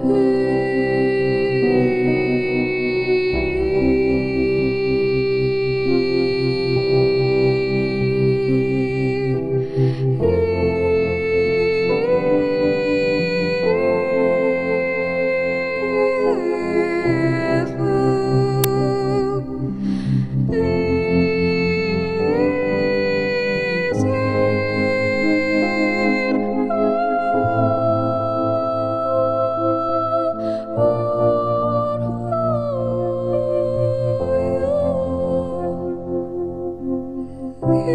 Ooh. you.